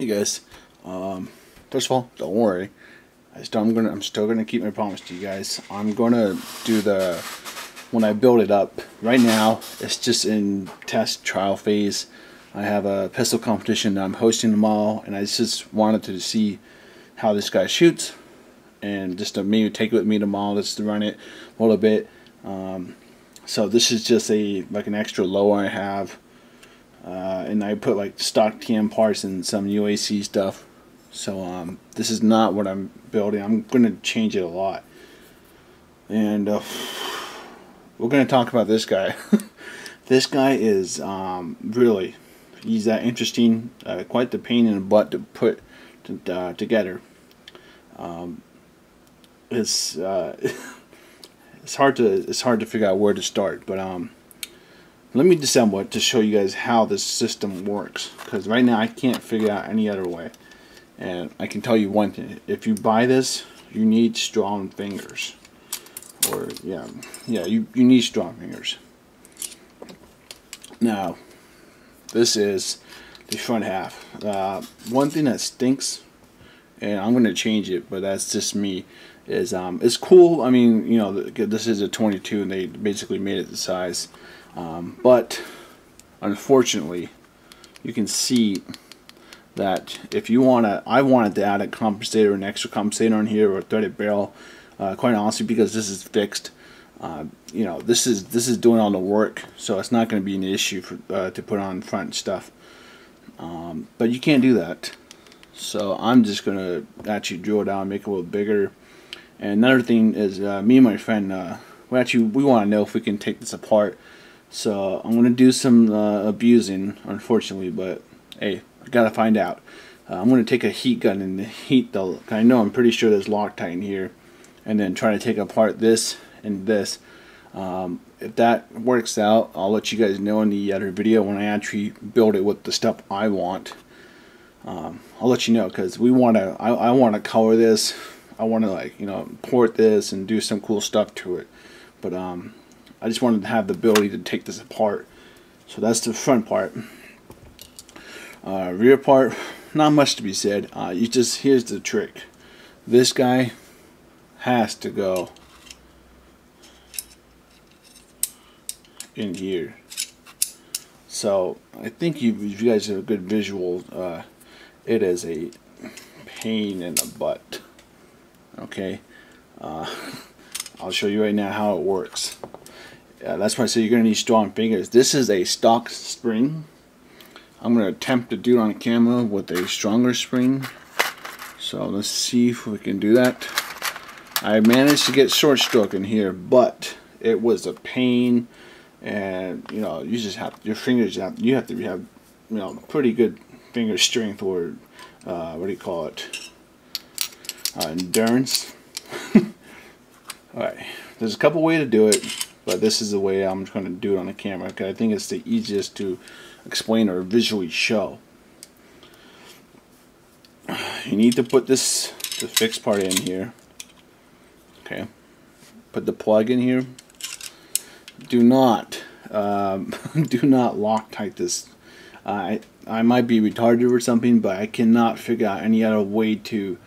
Hey guys, um, first of all, don't worry. I still, I'm gonna, I'm still gonna keep my promise to you guys. I'm gonna do the when I build it up. Right now, it's just in test trial phase. I have a pistol competition that I'm hosting tomorrow, and I just wanted to see how this guy shoots, and just to maybe take it with me tomorrow, just to run it a little bit. Um, so this is just a like an extra low I have. Uh, and I put like stock TM parts and some UAC stuff. So um, this is not what I'm building. I'm going to change it a lot. And uh, we're going to talk about this guy. this guy is um, really, he's that interesting, uh, quite the pain in the butt to put to, uh, together. Um, it's uh, it's hard to it's hard to figure out where to start, but um, let me disassemble it to show you guys how this system works because right now I can't figure out any other way. And I can tell you one thing if you buy this you need strong fingers. Or yeah yeah you, you need strong fingers. Now this is the front half. Uh, one thing that stinks and I'm gonna change it but that's just me is um, it's cool. I mean you know this is a 22 and they basically made it the size um, but unfortunately, you can see that if you want to, I wanted to add a compensator, an extra compensator on here, or a threaded barrel. Uh, quite honestly, because this is fixed, uh, you know, this is this is doing all the work, so it's not going to be an issue for uh, to put on front stuff. Um, but you can't do that. So I'm just going to actually drill down, make it a little bigger. And another thing is, uh, me and my friend, uh, we actually we want to know if we can take this apart so I'm gonna do some uh, abusing, unfortunately, but hey, I gotta find out. Uh, I'm gonna take a heat gun and heat the. I know I'm pretty sure there's Loctite in here, and then try to take apart this and this. Um, if that works out, I'll let you guys know in the other video when I actually build it with the stuff I want. Um, I'll let you know because we want to. I, I want to color this. I want to like you know port this and do some cool stuff to it. But um, I just wanted to have the ability to take this apart. So that's the front part. Uh, rear part, not much to be said. Uh, you just here's the trick. This guy has to go in here. So I think you, if you guys have a good visual, uh, it is a pain in the butt. Okay, uh, I'll show you right now how it works. Yeah, that's why I say you're going to need strong fingers. This is a stock spring. I'm going to attempt to do it on camera with a stronger spring. So let's see if we can do that. I managed to get short stroke in here, but it was a pain. And, you know, you just have, your fingers, have, you have to have, you know, pretty good finger strength or, uh, what do you call it, uh, endurance. Alright, there's a couple way to do it but this is the way I'm going to do it on the camera because I think it's the easiest to explain or visually show. You need to put this the fixed part in here. Okay, put the plug in here. Do not um, do not Loctite this. I I might be retarded or something, but I cannot figure out any other way to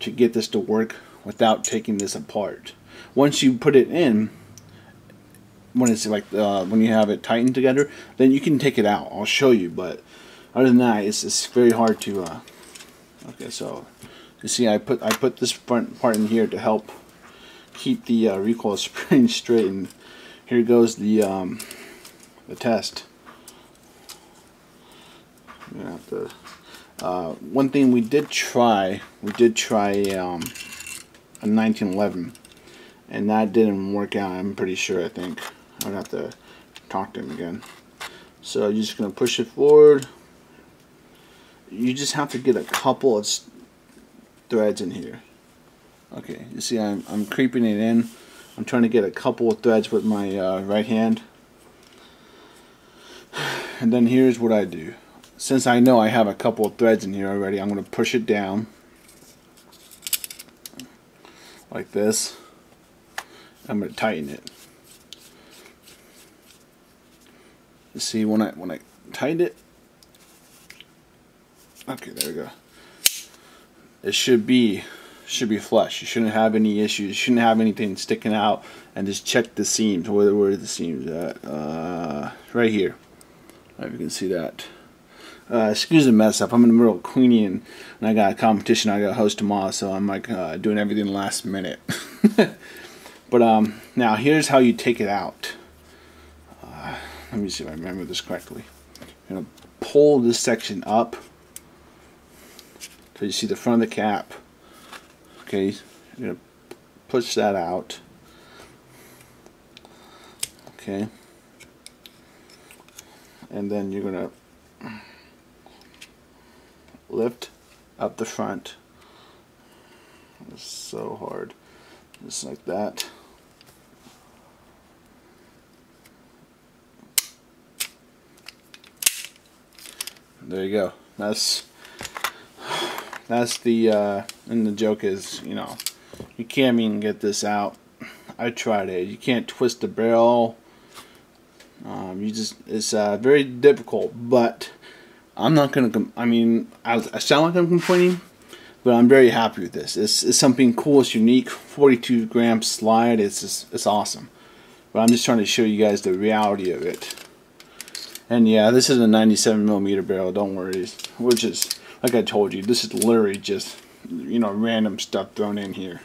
to get this to work without taking this apart. Once you put it in, when it's like uh, when you have it tightened together, then you can take it out. I'll show you, but other than that, it's, it's very hard to. Uh, okay, so you see, I put I put this front part in here to help keep the uh, recoil spring straight, and here goes the um, the test. I'm gonna have to. Uh, one thing we did try, we did try um, a 1911, and that didn't work out. I'm pretty sure. I think. I'd have to talk to him again. So you're just going to push it forward. You just have to get a couple of threads in here. Okay, you see I'm, I'm creeping it in. I'm trying to get a couple of threads with my uh, right hand. And then here's what I do. Since I know I have a couple of threads in here already, I'm going to push it down. Like this. I'm going to tighten it. See when I when I tighten it Okay, there we go. It should be should be flush. You shouldn't have any issues. You shouldn't have anything sticking out. And just check the seams. Where, where the seams at? Uh, right here. If you can see that. Uh, excuse the mess up. I'm in the middle of cleaning and, and I got a competition I got to host tomorrow, so I'm like uh, doing everything last minute. but um, now here's how you take it out. Let me see if I remember this correctly. You're gonna pull this section up so you see the front of the cap. Okay, you're gonna push that out. Okay, and then you're gonna lift up the front. It's so hard. Just like that. There you go. That's that's the uh, and the joke is, you know, you can't even get this out. I tried it. You can't twist the barrel. Um, you just it's uh, very difficult, but I'm not gonna. I mean, I, I, sound like I'm complaining, but I'm very happy with this. It's, it's something cool. It's unique. 42 gram slide. It's just, it's awesome. But I'm just trying to show you guys the reality of it. And yeah, this is a 97 millimeter barrel. Don't worry. Which is like I told you, this is literally just you know random stuff thrown in here.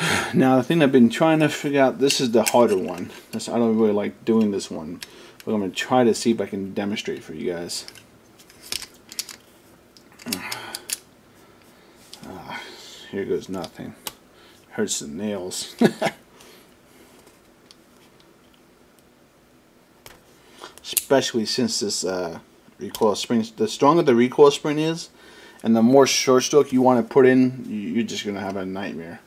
Now the thing I've been trying to figure out, this is the harder one. This, I don't really like doing this one, but I'm going to try to see if I can demonstrate for you guys. Ah, here goes nothing. Hurts the nails. Especially since this uh, recoil spring, the stronger the recoil spring is, and the more short stroke you want to put in, you're just going to have a nightmare.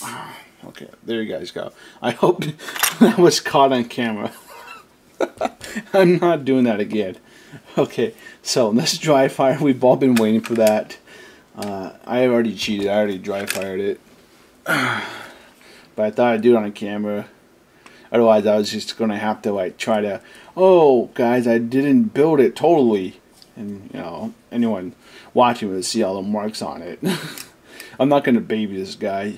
Okay, there you guys go. I hope that was caught on camera. I'm not doing that again. Okay, so this dry fire, we've all been waiting for that. Uh, I already cheated, I already dry fired it. but I thought I'd do it on camera. Otherwise, I was just going to have to like try to, oh, guys, I didn't build it totally. And, you know, anyone watching would see all the marks on it. I'm not going to baby this guy.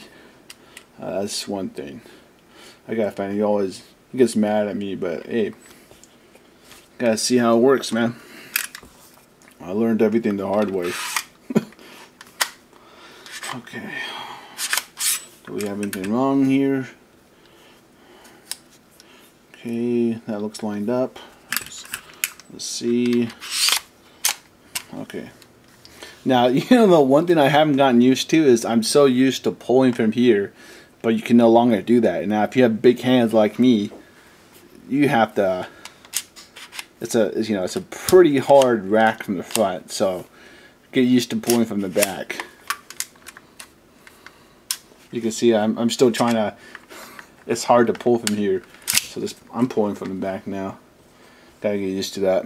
Uh, that's one thing. I gotta find he always he gets mad at me, but hey, gotta see how it works, man. I learned everything the hard way. okay. Do we have anything wrong here? Okay, that looks lined up. Let's, let's see. Okay. Now, you know, the one thing I haven't gotten used to is I'm so used to pulling from here but you can no longer do that. Now, if you have big hands like me, you have to. It's a you know it's a pretty hard rack from the front, so get used to pulling from the back. You can see I'm I'm still trying to. It's hard to pull from here, so this I'm pulling from the back now. Gotta get used to that.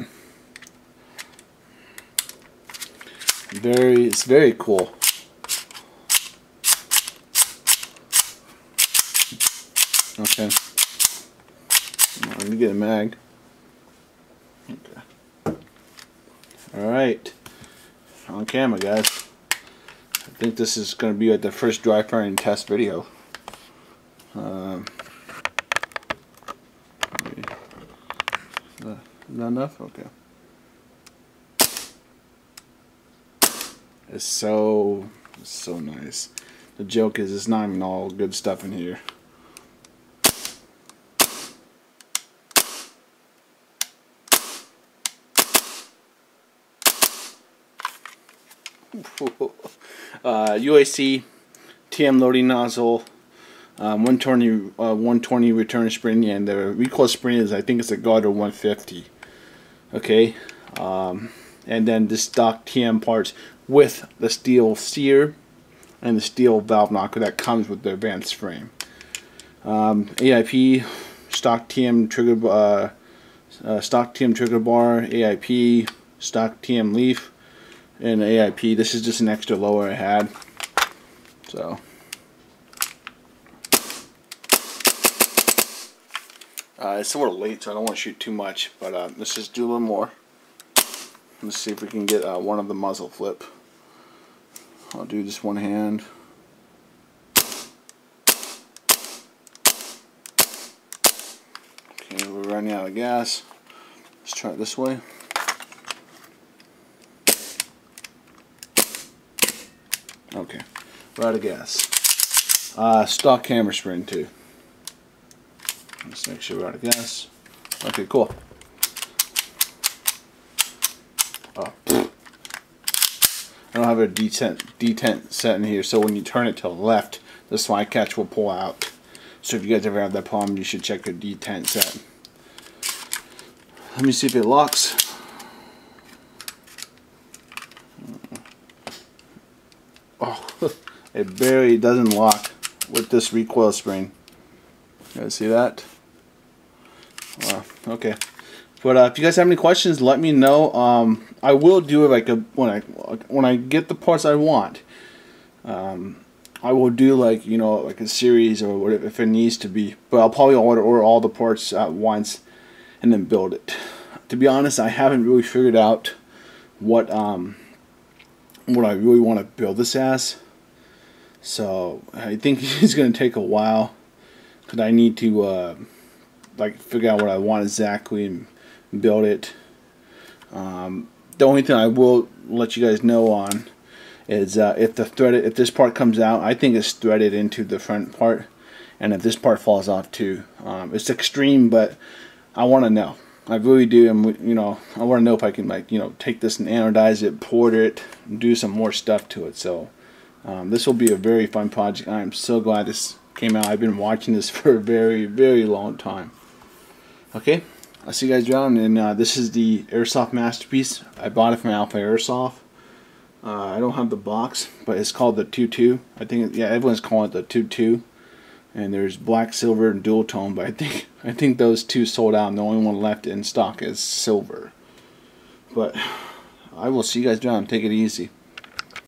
Very, it's very cool. Okay. Let me get a mag. Okay. Alright. On camera, guys. I think this is going to be like the first dry firing test video. Um, not enough? Okay. It's so, so nice. The joke is it's not even all good stuff in here. uh, UAC TM loading nozzle, um, 120, uh, 120 return spring, and the recoil spring is I think it's a Guarder 150. Okay, um, and then the stock TM parts with the steel sear and the steel valve knocker that comes with the advanced frame. Um, AIP stock TM trigger uh, uh, stock TM trigger bar, AIP stock TM leaf, and AIP. This is just an extra lower I had. So. Uh, it's a little late, so I don't want to shoot too much, but uh, let's just do a little more. Let's see if we can get uh, one of the muzzle flip. I'll do just one hand. Okay, we're running out of gas. Let's try it this way. Okay, out of gas. Uh, stock camera spring too. Let's make sure we're out of gas. Okay, cool. Oh. I don't have a detent, detent set in here, so when you turn it to the left, the slide catch will pull out. So if you guys ever have that problem, you should check your detent set. Let me see if it locks. Oh, it barely doesn't lock with this recoil spring. You guys see that? Wow, okay. But uh, if you guys have any questions, let me know. Um, I will do it like a, when I when I get the parts I want. Um, I will do like you know like a series or whatever if it needs to be. But I'll probably order, order all the parts at once and then build it. To be honest, I haven't really figured out what um, what I really want to build this as. So I think it's going to take a while because I need to uh, like figure out what I want exactly and build it. Um, the only thing I will let you guys know on is uh, if the threaded if this part comes out, I think it's threaded into the front part, and if this part falls off too, um, it's extreme, but I want to know. I really do, and you know, I want to know if I can like you know take this and anodize it, porter it, and do some more stuff to it. So um, this will be a very fun project. I am so glad this came out. I've been watching this for a very very long time. Okay. I'll see you guys around, and uh, this is the Airsoft Masterpiece. I bought it from Alpha Airsoft. Uh, I don't have the box, but it's called the 2-2. I think, yeah, everyone's calling it the 2-2. And there's black, silver, and dual tone, but I think I think those two sold out, and the only one left in stock is silver. But I will see you guys around. Take it easy.